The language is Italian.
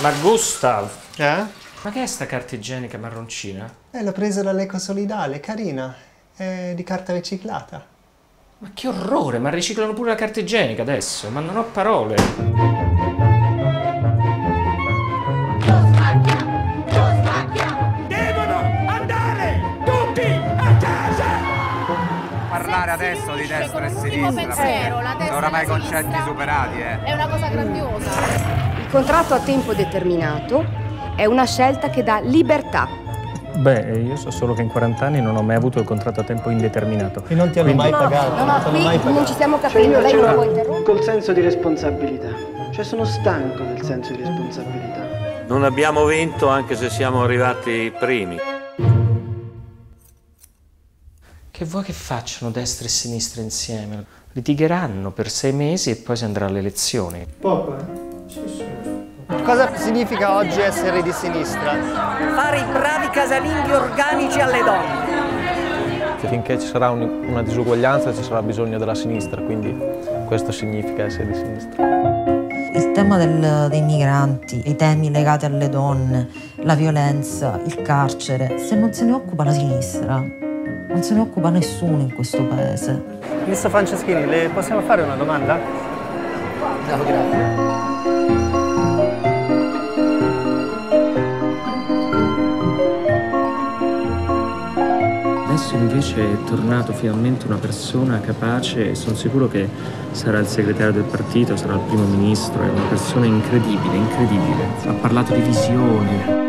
Ma Gustav, Eh? ma che è sta carta igienica marroncina? Eh, l'ho presa dall'Ecosolidale, carina. È di carta riciclata. Ma che orrore, ma riciclano pure la carta igienica adesso, ma non ho parole. Parlare adesso di destra e sinistra. pensiero, la destra Sono oramai concetti superati, eh. È una cosa grandiosa. Il contratto a tempo determinato è una scelta che dà libertà. Beh, io so solo che in 40 anni non ho mai avuto il contratto a tempo indeterminato. E non ti hanno mai pagato. No, non no, hanno qui mai non pagato. ci stiamo Cioè capendo, io lei non può interrompere. col senso di responsabilità. Cioè sono stanco del senso di responsabilità. Non abbiamo vinto anche se siamo arrivati primi. Che vuoi che facciano destra e sinistra insieme? Litigheranno per sei mesi e poi si andrà alle elezioni. Poco, eh? Cosa significa oggi essere di sinistra? Fare i bravi casalinghi organici alle donne. Finché ci sarà un- una disuguaglianza ci sarà bisogno della sinistra, quindi questo significa essere di sinistra. Il tema del- dei migranti, i temi legati alle donne, la violenza, il carcere, se non se ne occupa la sinistra, non se ne occupa nessuno in questo paese. Ministro Franceschini, le possiamo fare una domanda? No, grazie. Adesso invece è tornato finalmente una persona capace e sono sicuro che sarà il segretario del partito, sarà il primo ministro, è una persona incredibile, incredibile. Ha parlato di visione.